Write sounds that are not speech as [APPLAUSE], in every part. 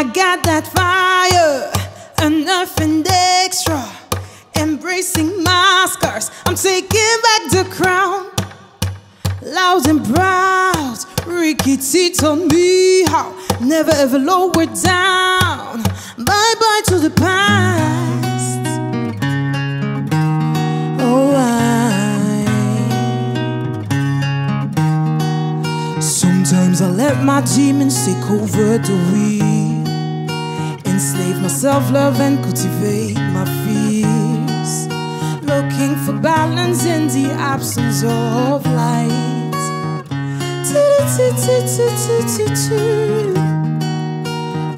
I got that fire, enough and extra. Embracing my scars, I'm taking back the crown. Loud and proud, Ricky T told me how. Never ever lower down. Bye bye to the past. Oh, I. Sometimes I let my demons take over the wheel. Enslave myself, love, and cultivate my fears. Looking for balance in the absence of light.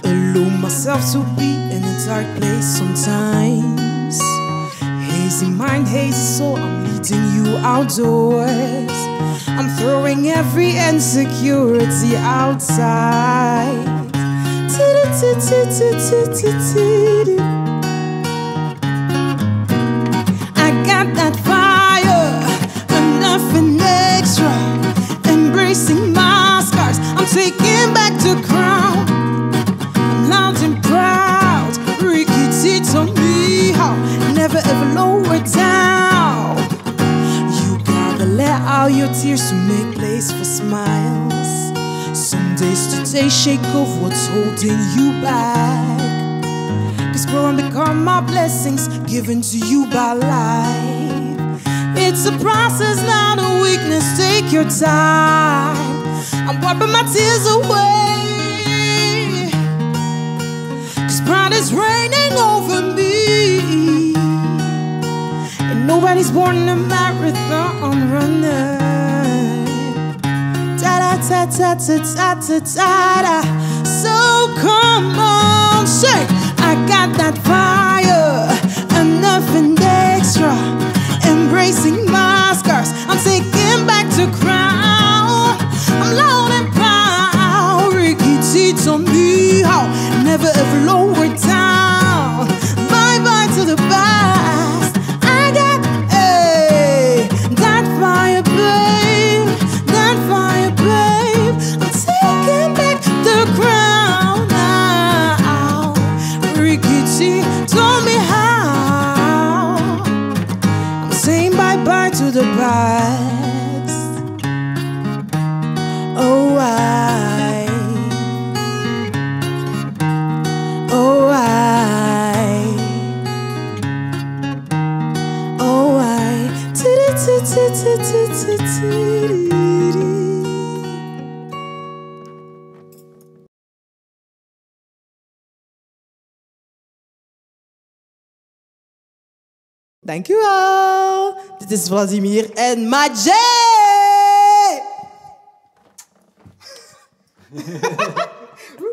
Allow myself to be in a dark place sometimes. Hazy mind, hazy soul, I'm leading you outdoors. I'm throwing every insecurity outside. I got that fire, enough and extra. Embracing my scars, I'm taking back the crown. I'm loud proud. Ricky told me how, never ever lower down. You gotta let out your tears to make place for smiles. Days today shake off what's holding you back. Cause grow and become my blessings given to you by life. It's a process, not a weakness. Take your time. I'm wiping my tears away. Cause pride is reigning over me. And nobody's born in a marathon runner da ta ta ta ta ta ta da. So come on, shake. I got that fire and nothing extra. Embracing my scars, I'm taking back the crown. I'm loud and proud. Ricky cheats on me, how never ever lost. T told me how. I'm saying bye bye to the past. Oh, I. Oh, I. Oh, I. Dankjewel. Dit is Vladimir en Majay. [LAUGHS] [LAUGHS]